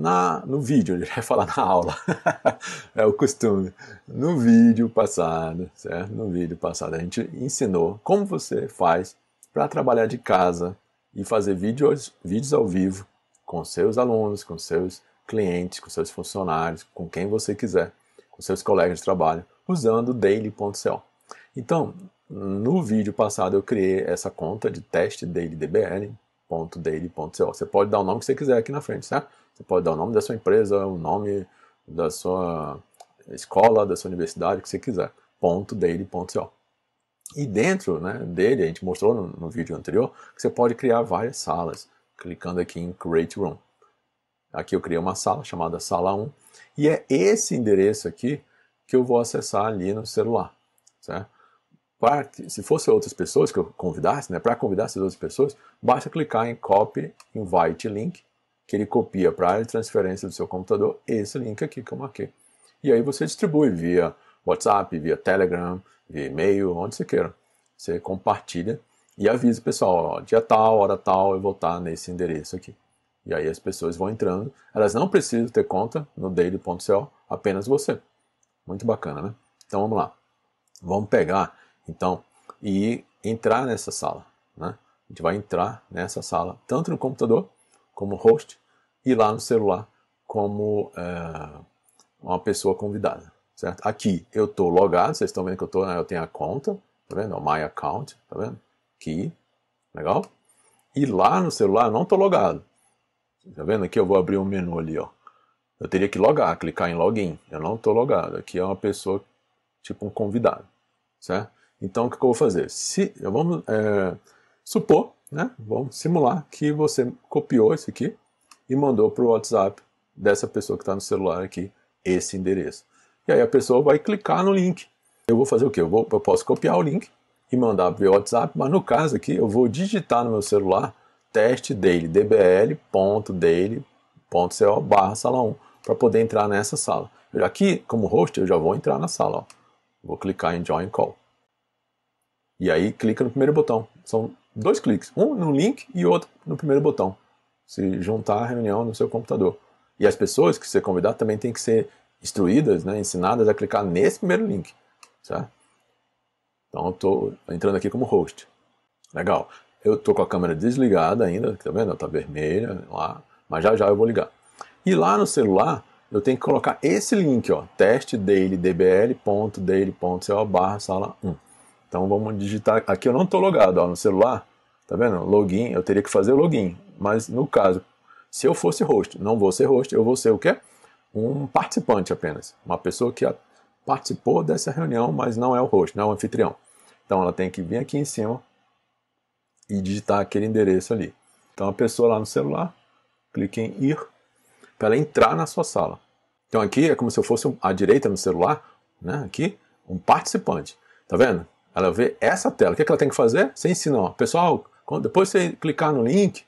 na, no vídeo, ele vai falar na aula, é o costume. No vídeo passado, certo? No vídeo passado a gente ensinou como você faz para trabalhar de casa e fazer vídeos, vídeos ao vivo com seus alunos, com seus clientes, com seus funcionários, com quem você quiser, com seus colegas de trabalho, usando daily.co. Então, no vídeo passado eu criei essa conta de teste dailydbl.daily.co. Você pode dar o nome que você quiser aqui na frente, certo? Você pode dar o nome da sua empresa, o nome da sua escola, da sua universidade, o que você quiser. .daily.co. E dentro né, dele, a gente mostrou no, no, vídeo anterior, que você pode criar várias salas, clicando aqui em Create Room. Aqui eu criei uma sala chamada Sala 1, e é esse endereço aqui que eu vou acessar ali no celular. Certo? Pra, se fosse outras pessoas que eu convidasse, né, para convidar essas outras pessoas, basta clicar em Copy Invite Link, que ele copia para a área de transferência do seu computador esse link aqui que eu marquei. E aí você distribui via WhatsApp, via Telegram, via e-mail, onde você queira. Você compartilha e avisa o pessoal, ó, dia tal, hora tal, eu vou estar nesse endereço aqui. E aí as pessoas vão entrando. Elas não precisam ter conta no daily.co, apenas você. Muito bacana, né? Então vamos lá. Vamos pegar, então, e entrar nessa sala. Né? A gente vai entrar nessa sala, tanto no computador como host, e lá no celular como é, uma pessoa convidada certo? Aqui eu estou logado, vocês estão vendo que eu, tô, eu tenho a conta, tá vendo? My account, tá vendo? Aqui, legal? E lá no celular eu não estou logado. Tá vendo? Aqui eu vou abrir um menu ali, ó. Eu teria que logar, clicar em login. Eu não estou logado. Aqui é uma pessoa, tipo um convidado, certo? Então o que eu vou fazer? Se, vamos é, supor, né? Vamos simular que você copiou isso aqui e mandou para o WhatsApp dessa pessoa que está no celular aqui esse endereço. E aí a pessoa vai clicar no link. Eu vou fazer o quê? Eu, vou, eu posso copiar o link e mandar via WhatsApp, mas no caso aqui eu vou digitar no meu celular teste daily, dbl.daily.co barra sala 1, para poder entrar nessa sala. Aqui, como host, eu já vou entrar na sala. Ó. Vou clicar em Join Call. E aí clica no primeiro botão. São dois cliques, um no link e outro no primeiro botão. Se juntar a reunião no seu computador. E as pessoas que você convidar também tem que ser instruídas, né, ensinadas a clicar nesse primeiro link. Certo? Então eu estou entrando aqui como host. Legal. Eu estou com a câmera desligada ainda, tá vendo? Está vermelha lá, mas já já eu vou ligar. E lá no celular eu tenho que colocar esse link, ó, testdailydbl.daily.co barra sala 1. Então vamos digitar, aqui eu não estou logado, ó, no celular, tá vendo? Login, eu teria que fazer o login, mas no caso, se eu fosse host, não vou ser host, eu vou ser o quê? um participante apenas, uma pessoa que participou dessa reunião, mas não é o host, não é o anfitrião. Então ela tem que vir aqui em cima e digitar aquele endereço ali. Então a pessoa lá no celular, clique em ir para ela entrar na sua sala. Então aqui é como se eu fosse à direita no celular, né? Aqui, um participante. Tá vendo? Ela vê essa tela. O que, é que ela tem que fazer? Você ensina, ó, pessoal, depois você clicar no link,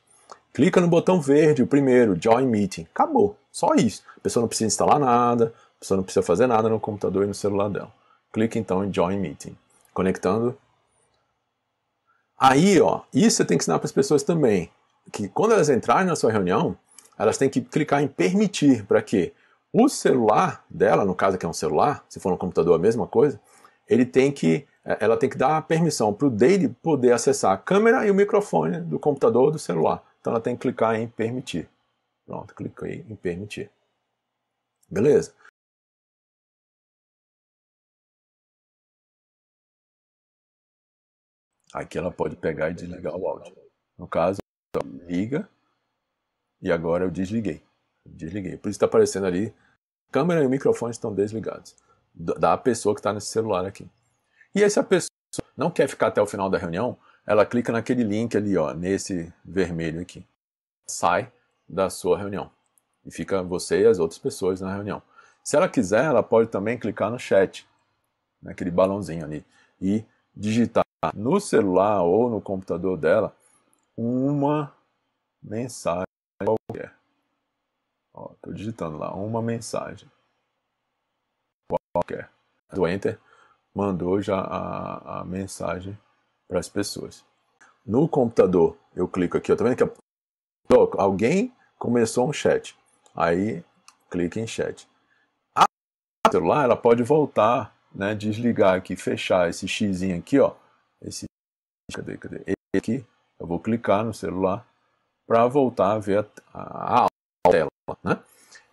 clica no botão verde, o primeiro, Join Meeting. Acabou. Só isso. A pessoa não precisa instalar nada, a pessoa não precisa fazer nada no computador e no celular dela. Clique então em Join Meeting. Conectando. Aí, ó, isso você tem que ensinar para as pessoas também. Que quando elas entrarem na sua reunião, elas têm que clicar em permitir. Para quê? O celular dela, no caso aqui é um celular, se for no computador a mesma coisa, ele tem que, ela tem que dar permissão para o dele poder acessar a câmera e o microfone do computador ou do celular. Então ela tem que clicar em permitir. Pronto, cliquei em permitir. Beleza? Aqui ela pode pegar e desligar o áudio. No caso, liga e agora eu desliguei. Desliguei. Por isso está aparecendo ali, câmera e o microfone estão desligados. Da pessoa que está nesse celular aqui. E se a pessoa não quer ficar até o final da reunião, ela clica naquele link ali, ó, nesse vermelho aqui. Sai da sua reunião. E fica você e as outras pessoas na reunião. Se ela quiser, ela pode também clicar no chat, naquele balãozinho ali, e digitar no celular ou no computador dela uma mensagem qualquer. Estou digitando lá, uma mensagem qualquer. Do Enter mandou já a, a mensagem para as pessoas. No computador, eu clico aqui, ó, tá que alguém começou um chat. Aí clique em chat. A celular ela pode voltar, né, desligar aqui, fechar esse x aqui, ó, esse cadê, cadê? Esse aqui, eu vou clicar no celular para voltar a ver a, a, a tela, né?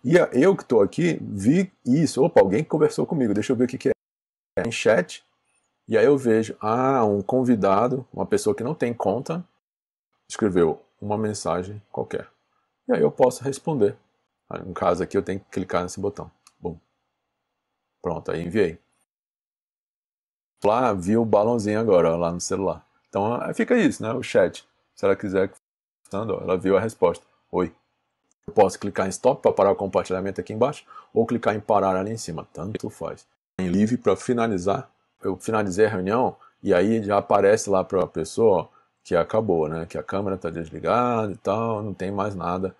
E eu que estou aqui vi isso. Opa, alguém conversou comigo. Deixa eu ver o que, que é. Em chat. E aí eu vejo, ah, um convidado, uma pessoa que não tem conta, escreveu uma mensagem qualquer. E aí eu posso responder. No caso aqui eu tenho que clicar nesse botão. Bom. Pronto, aí enviei. Lá, vi o balãozinho agora, lá no celular. Então fica isso, né? O chat. Se ela quiser, ela viu a resposta. Oi. Eu posso clicar em stop para parar o compartilhamento aqui embaixo ou clicar em parar ali em cima, tanto faz. Livre para finalizar, eu finalizei a reunião e aí já aparece lá para a pessoa que acabou, né? Que a câmera está desligada e tal, não tem mais nada.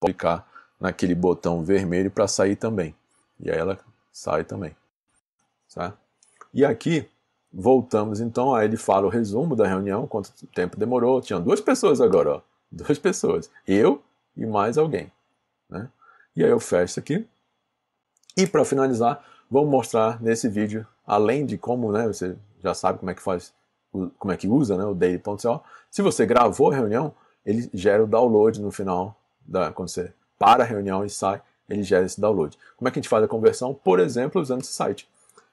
Pode clicar naquele botão vermelho para sair também. E aí ela sai também. Certo? E aqui voltamos então, aí ele fala o resumo da reunião, quanto tempo demorou. Tinham duas pessoas agora, ó. Duas pessoas. Eu e mais alguém. Né? E aí eu fecho aqui. E para finalizar, vou mostrar nesse vídeo, além de como né, você já sabe como é que faz, como é que usa né, o daily.co, se você gravou a reunião, ele gera o download no final, da, quando você para a reunião e sai, ele gera esse download. Como é que a gente faz a conversão? Por exemplo, usando esse site.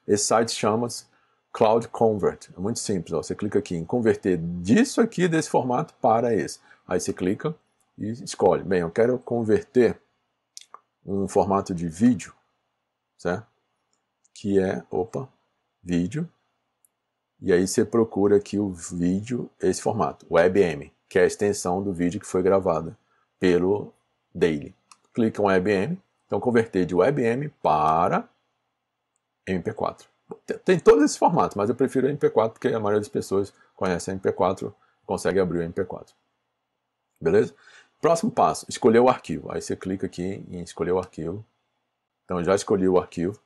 Esse site chama-se Cloud Convert. É muito simples. Ó. Você clica aqui em converter disso aqui, desse formato, para esse. Aí você clica, e escolhe. Bem, eu quero converter um formato de vídeo, certo? Que é, opa, vídeo. E aí você procura aqui o vídeo, esse formato, WebM, que é a extensão do vídeo que foi gravada pelo Daily. Clica em WebM, então converter de WebM para MP4. Tem todos esses formatos, mas eu prefiro MP4 porque a maioria das pessoas conhece MP4, consegue abrir o MP4. Beleza? Próximo passo, escolher o arquivo. Aí você clica aqui em escolher o arquivo. Então já escolhi o arquivo.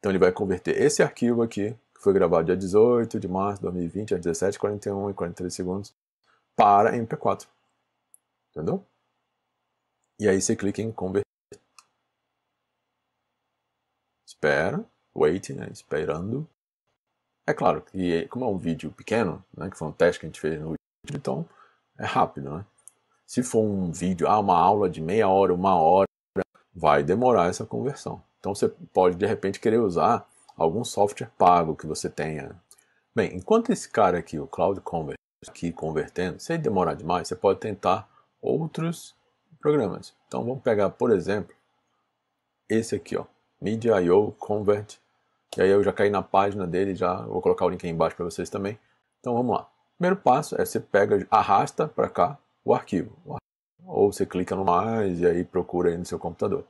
Então ele vai converter esse arquivo aqui, que foi gravado dia 18 de março de 2020, às 17h41 e 43 segundos, para MP4. Entendeu? E aí você clica em converter. Espera, wait, né? esperando. É claro que como é um vídeo pequeno, né, que foi um teste que a gente fez no vídeo, então é rápido, né? Se for um vídeo, ah, uma aula de meia hora, uma hora, vai demorar essa conversão. Então você pode de repente querer usar algum software pago que você tenha. Bem, enquanto esse cara aqui, o Cloud Convert, aqui convertendo, se demorar demais, você pode tentar outros programas. Então vamos pegar, por exemplo, esse aqui, ó, Media.io Convert. E aí eu já caí na página dele, já vou colocar o link aí embaixo para vocês também. Então vamos lá. Primeiro passo é você pega, arrasta para cá o arquivo. Ou você clica no mais e aí procura aí no seu computador.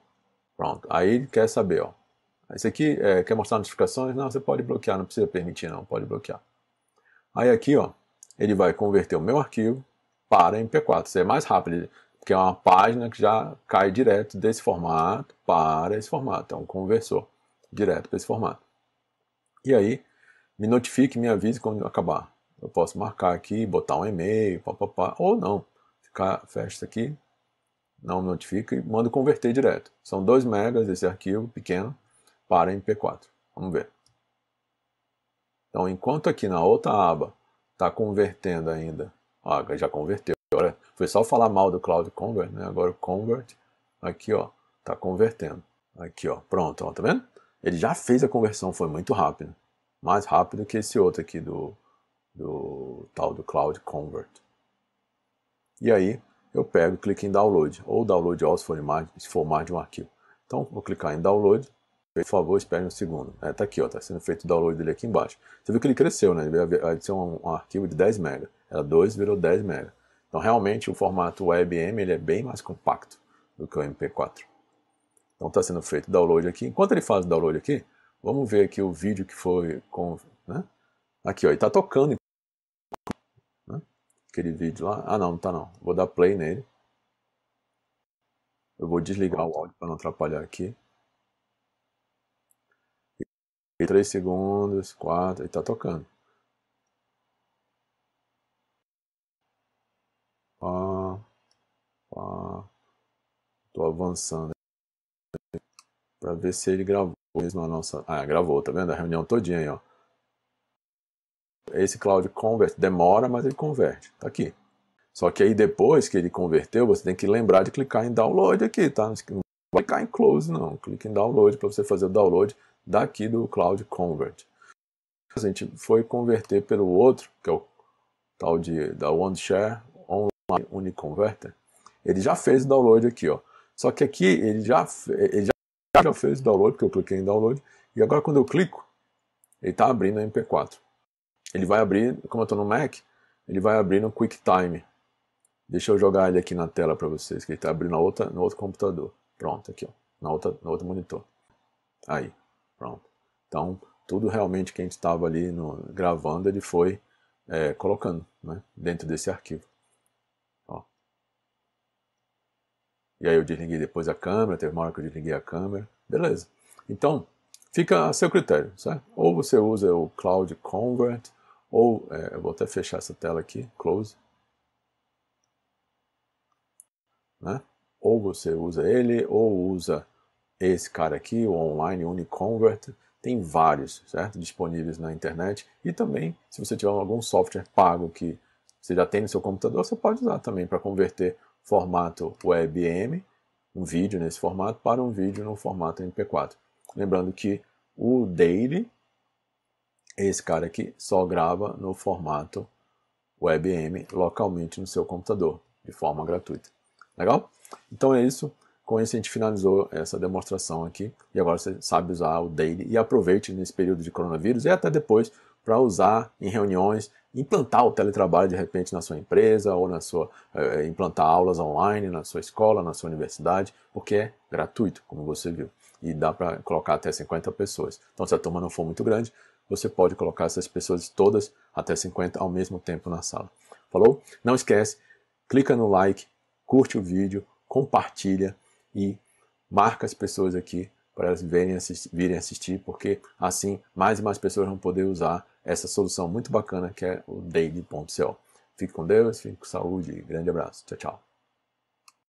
Pronto. Aí ele quer saber, ó. Esse aqui é, quer mostrar notificações? Não, você pode bloquear, não precisa permitir não, pode bloquear. Aí aqui, ó, ele vai converter o meu arquivo para MP4. Isso é mais rápido, porque é uma página que já cai direto desse formato para esse formato. É um conversor direto para esse formato. E aí, me notifique, me avise quando acabar. Eu posso marcar aqui, botar um e-mail, papapá, ou não ficar, fecha isso aqui, não notifica e manda converter direto. São 2 megas esse arquivo pequeno para MP4. Vamos ver. Então, enquanto aqui na outra aba está convertendo ainda, ó, já converteu. Agora, foi só falar mal do Cloud Convert, né? Agora o Convert, aqui ó, está convertendo. Aqui ó, pronto, ó, tá vendo? Ele já fez a conversão, foi muito rápido. Mais rápido que esse outro aqui do, do tal do Cloud Convert. E aí eu pego e clico em download, ou download all se for, mais, se for mais de um arquivo. Então vou clicar em download, por favor espere um segundo. É, tá aqui, está sendo feito o download dele aqui embaixo. Você viu que ele cresceu, né? ele vai ser um, um, arquivo de 10 MB, era 2, virou 10 MB. Então realmente o formato WebM ele é bem mais compacto do que o MP4. Então está sendo feito o download aqui. Enquanto ele faz o download aqui, vamos ver aqui o vídeo que foi com, né? Aqui, ó, ele está tocando aquele vídeo lá. Ah, não, não tá não. Vou dar play nele. Eu vou desligar o áudio para não atrapalhar aqui. E 3 segundos, 4, ele tá tocando. Pá, pá. avançando para ver se ele gravou mesmo a nossa. Ah, gravou, tá vendo? A reunião todinha aí, ó. Esse Cloud Convert demora, mas ele converte. Tá aqui. Só que aí depois que ele converteu, você tem que lembrar de clicar em download aqui, tá? Não vai clicar em close, não. Clique em download para você fazer o download daqui do Cloud Convert. A gente foi converter pelo outro, que é o tal de da OneShare Online Uniconverter. Ele já fez o download aqui, ó. Só que aqui ele já, ele já, já fez o download, porque eu cliquei em download. E agora quando eu clico, ele está abrindo o MP4. Ele vai abrir, como eu estou no Mac, ele vai abrir no QuickTime. Deixa eu jogar ele aqui na tela para vocês, que ele está abrindo na outra, no outro computador. Pronto, aqui, ó, na outra, no outro monitor. Aí, pronto. Então, tudo realmente que a gente estava ali no, gravando, ele foi é, colocando né, dentro desse arquivo. Ó. E aí eu desliguei depois a câmera, teve uma hora que eu desliguei a câmera. Beleza. Então, fica a seu critério, certo? Ou você usa o Cloud Convert, ou, é, eu vou até fechar essa tela aqui, close. Né? Ou você usa ele, ou usa esse cara aqui, o Online Uniconvert. Tem vários, certo? Disponíveis na internet. E também, se você tiver algum software pago que você já tem no seu computador, você pode usar também para converter formato WebM, um vídeo nesse formato, para um vídeo no formato MP4. Lembrando que o Daily, esse cara aqui, só grava no formato WebM localmente no seu computador, de forma gratuita. Legal? Então é isso. Com isso a gente finalizou essa demonstração aqui e agora você sabe usar o Daily e aproveite nesse período de coronavírus e até depois para usar em reuniões, implantar o teletrabalho de repente na sua empresa ou na sua eh, implantar aulas online na sua escola, na sua universidade, porque é gratuito, como você viu, e dá para colocar até 50 pessoas. Então se a turma não for muito grande, você pode colocar essas pessoas todas até 50 ao mesmo tempo na sala. Falou? Não esquece, clica no like, curte o vídeo, compartilha e marca as pessoas aqui para elas virem assistir, virem assistir, porque assim mais e mais pessoas vão poder usar essa solução muito bacana que é o Daily.co. Fique com Deus, fique com saúde, grande abraço, tchau, tchau.